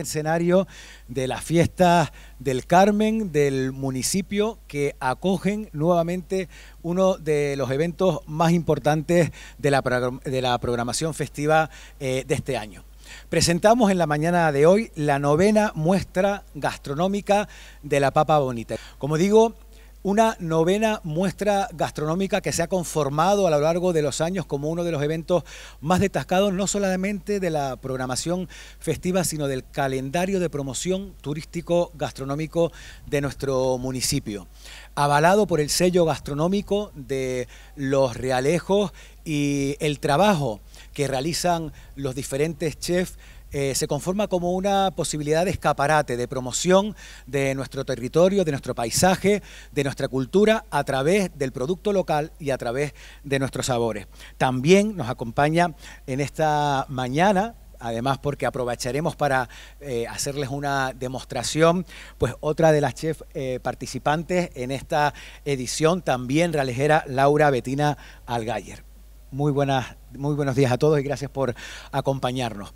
este escenario de las fiestas del Carmen, del municipio, que acogen nuevamente uno de los eventos más importantes de la, de la programación festiva eh, de este año. Presentamos en la mañana de hoy la novena muestra gastronómica de la Papa Bonita. Como digo, una novena muestra gastronómica que se ha conformado a lo largo de los años como uno de los eventos más destacados, no solamente de la programación festiva, sino del calendario de promoción turístico gastronómico de nuestro municipio. Avalado por el sello gastronómico de los realejos y el trabajo que realizan los diferentes chefs eh, se conforma como una posibilidad de escaparate, de promoción de nuestro territorio, de nuestro paisaje, de nuestra cultura, a través del producto local y a través de nuestros sabores. También nos acompaña en esta mañana además porque aprovecharemos para eh, hacerles una demostración, pues otra de las chefs eh, participantes en esta edición, también realejera Laura Betina Algayer. Muy, buenas, muy buenos días a todos y gracias por acompañarnos.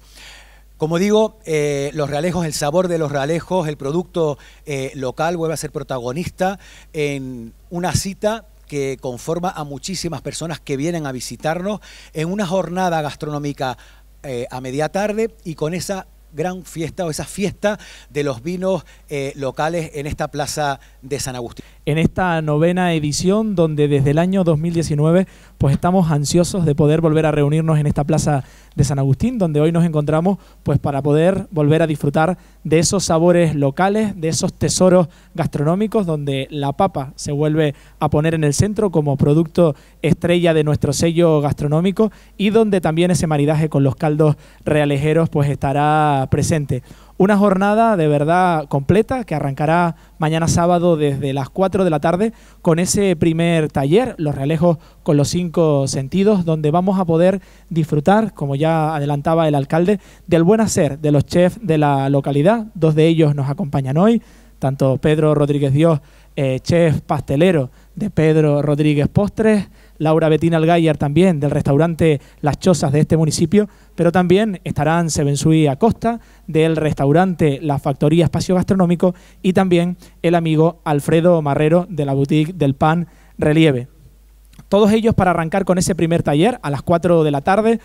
Como digo, eh, los realejos, el sabor de los realejos, el producto eh, local vuelve a ser protagonista en una cita que conforma a muchísimas personas que vienen a visitarnos en una jornada gastronómica eh, a media tarde y con esa gran fiesta o esa fiesta de los vinos locales en esta plaza de San Agustín. En esta novena edición donde desde el año 2019 pues estamos ansiosos de poder volver a reunirnos en esta plaza de San Agustín, donde hoy nos encontramos pues para poder volver a disfrutar de esos sabores locales, de esos tesoros gastronómicos, donde la papa se vuelve a poner en el centro como producto estrella de nuestro sello gastronómico y donde también ese maridaje con los caldos realejeros pues estará presente. Una jornada de verdad completa que arrancará mañana sábado desde las 4 de la tarde con ese primer taller, Los Realejos con los cinco sentidos, donde vamos a poder disfrutar, como ya adelantaba el alcalde, del buen hacer de los chefs de la localidad. Dos de ellos nos acompañan hoy, tanto Pedro Rodríguez Dios, eh, chef pastelero de Pedro Rodríguez Postres, Laura Betina Algayer también del restaurante Las Chozas de este municipio, pero también estarán Sebensui Acosta del restaurante La Factoría Espacio Gastronómico y también el amigo Alfredo Marrero de la boutique del Pan Relieve. Todos ellos para arrancar con ese primer taller a las 4 de la tarde.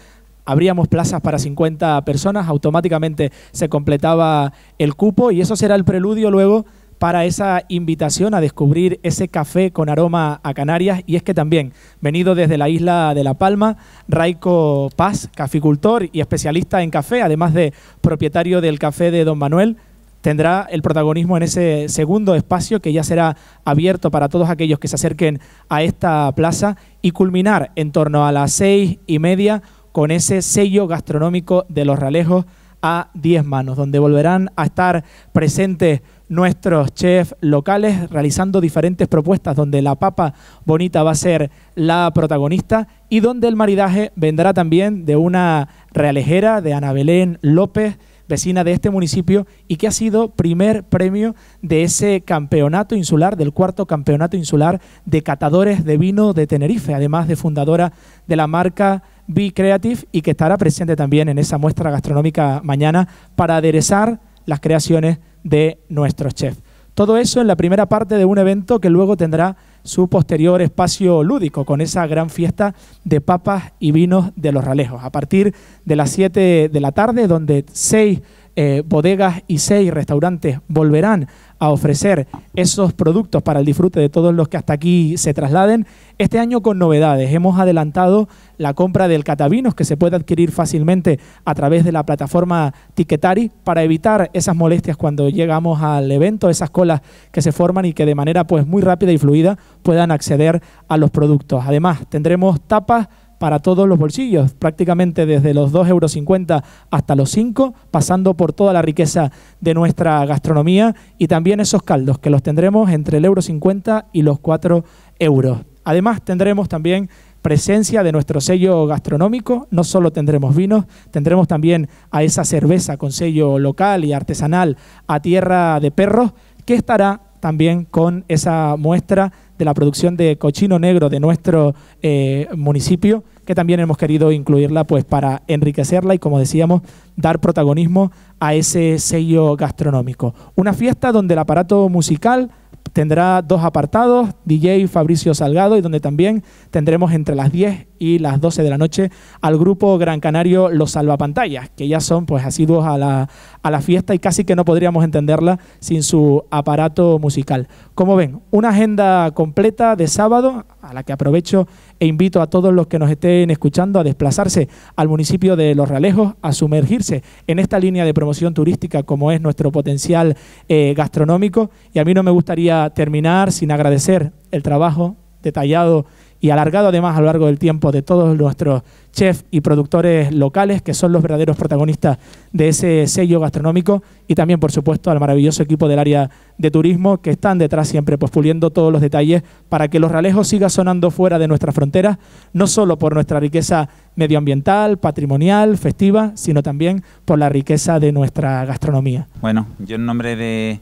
Abríamos plazas para 50 personas, automáticamente se completaba el cupo y eso será el preludio luego para esa invitación a descubrir ese café con aroma a Canarias. Y es que también, venido desde la isla de La Palma, Raico Paz, caficultor y especialista en café, además de propietario del café de Don Manuel, tendrá el protagonismo en ese segundo espacio que ya será abierto para todos aquellos que se acerquen a esta plaza y culminar en torno a las seis y media con ese sello gastronómico de los Ralejos a 10 manos, donde volverán a estar presentes nuestros chefs locales realizando diferentes propuestas donde la papa bonita va a ser la protagonista y donde el maridaje vendrá también de una realejera de Ana Belén López, vecina de este municipio y que ha sido primer premio de ese campeonato insular, del cuarto campeonato insular de catadores de vino de Tenerife, además de fundadora de la marca Be Creative y que estará presente también en esa muestra gastronómica mañana para aderezar las creaciones de nuestros chefs. Todo eso en la primera parte de un evento que luego tendrá su posterior espacio lúdico con esa gran fiesta de papas y vinos de los Ralejos. A partir de las 7 de la tarde, donde seis eh, bodegas y seis restaurantes volverán a ofrecer esos productos para el disfrute de todos los que hasta aquí se trasladen. Este año con novedades. Hemos adelantado la compra del catavinos que se puede adquirir fácilmente a través de la plataforma Ticketari para evitar esas molestias cuando llegamos al evento, esas colas que se forman y que de manera pues muy rápida y fluida puedan acceder a los productos. Además, tendremos tapas para todos los bolsillos, prácticamente desde los 2,50 euros hasta los 5, pasando por toda la riqueza de nuestra gastronomía y también esos caldos que los tendremos entre el euro 50 y los 4 euros. Además tendremos también presencia de nuestro sello gastronómico, no solo tendremos vinos, tendremos también a esa cerveza con sello local y artesanal a tierra de perros que estará también con esa muestra de la producción de cochino negro de nuestro eh, municipio, que también hemos querido incluirla pues para enriquecerla y, como decíamos, dar protagonismo a ese sello gastronómico. Una fiesta donde el aparato musical tendrá dos apartados, DJ Fabricio Salgado, y donde también tendremos entre las 10 y las 12 de la noche al grupo Gran Canario Los Salvapantallas, que ya son pues asiduos a la, a la fiesta y casi que no podríamos entenderla sin su aparato musical. Como ven, una agenda completa de sábado a la que aprovecho e invito a todos los que nos estén escuchando a desplazarse al municipio de Los Realejos, a sumergirse en esta línea de promoción turística como es nuestro potencial eh, gastronómico. Y a mí no me gustaría terminar sin agradecer el trabajo detallado y alargado además a lo largo del tiempo de todos nuestros chefs y productores locales, que son los verdaderos protagonistas de ese sello gastronómico, y también, por supuesto, al maravilloso equipo del área de turismo, que están detrás siempre pues, puliendo todos los detalles para que los ralejos siga sonando fuera de nuestras fronteras, no solo por nuestra riqueza medioambiental, patrimonial, festiva, sino también por la riqueza de nuestra gastronomía. Bueno, yo en nombre de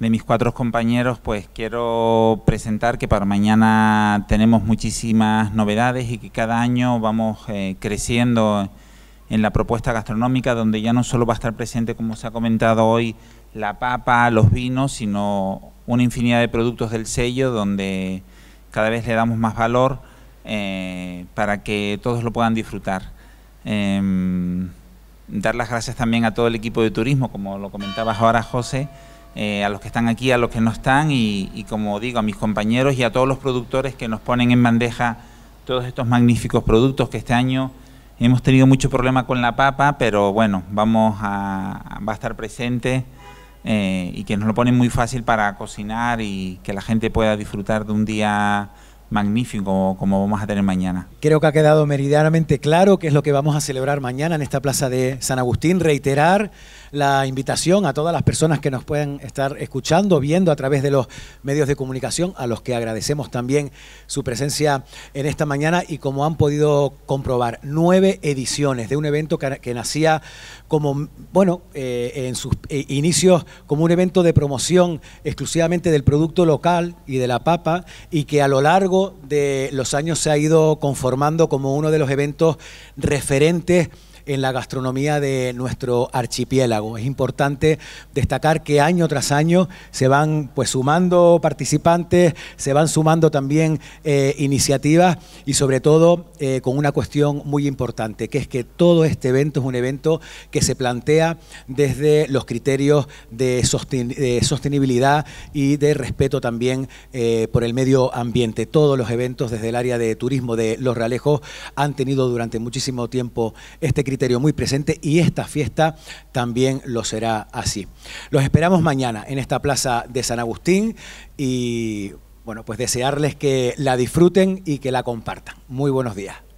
de mis cuatro compañeros, pues quiero presentar que para mañana tenemos muchísimas novedades y que cada año vamos eh, creciendo en la propuesta gastronómica, donde ya no solo va a estar presente, como se ha comentado hoy, la papa, los vinos, sino una infinidad de productos del sello, donde cada vez le damos más valor eh, para que todos lo puedan disfrutar. Em, dar las gracias también a todo el equipo de turismo, como lo comentabas ahora, José, eh, a los que están aquí, a los que no están y, como digo, a mis compañeros y a todos los productores que nos ponen en bandeja todos estos magníficos productos que este año hemos tenido mucho problema con la papa, pero bueno, vamos a, va a estar presente eh, y que nos lo ponen muy fácil para cocinar y que la gente pueda disfrutar de un día magnífico como vamos a tener mañana. Creo que ha quedado meridianamente claro qué es lo que vamos a celebrar mañana en esta plaza de San Agustín. Reiterar la invitación a todas las personas que nos puedan estar escuchando, viendo a través de los medios de comunicación, a los que agradecemos también su presencia en esta mañana y como han podido comprobar, nueve ediciones de un evento que, nacía como, bueno, eh, en sus eh, inicios como un evento de promoción exclusivamente del producto local y de la papa y que a lo largo de los años se ha ido conformando como uno de los eventos referentes en la gastronomía de nuestro archipiélago. Es importante destacar que año tras año se van pues sumando participantes, se van sumando también eh, iniciativas y sobre todo eh, con una cuestión muy importante, que es que todo este evento es un evento que se plantea desde los criterios de, sostenibilidad y de respeto también eh, por el medio ambiente. Todos los eventos desde el área de turismo de Los Realejos han tenido durante muchísimo tiempo este criterio muy presente y esta fiesta también lo será así. Los esperamos mañana en esta plaza de San Agustín y bueno, pues desearles que la disfruten y que la compartan. Muy buenos días.